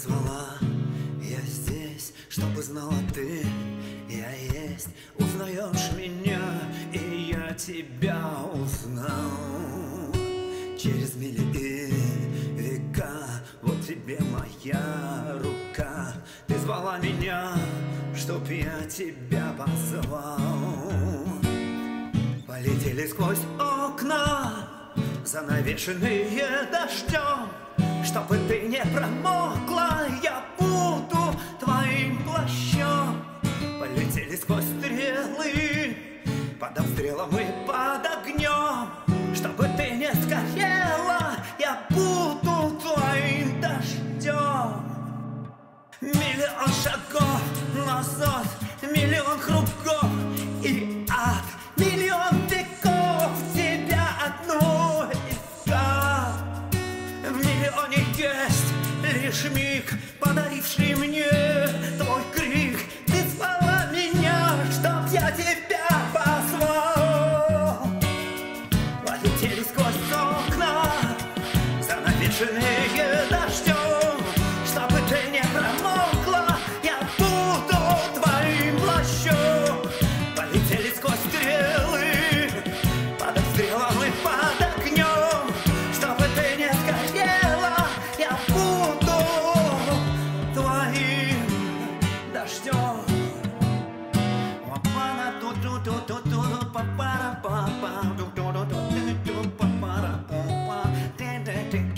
Звала, я здесь, чтобы знала ты. Я есть, узнаешь меня, и я тебя узнал. Через мили и века, вот тебе моя рука. Ты звала меня, чтоб я тебя позвал. Полетели сквозь окна, занавешенные дождем чтобы ты не промокла, под обстрелом и под огнем. Чтобы ты не сгорела, я буду твоим дождем. Миллион шагов назад, миллион кругов и ад, миллион веков тебя одну искал. В миллионе есть лишь миг, подаривший мне твой окна, занавешенные дождем, чтобы ты не промокла, я буду твоим плащом. Полетели сквозь стрелы, под обстрелом и под огнем, чтобы ты не сгорела, я буду твоим дождем. to